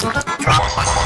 from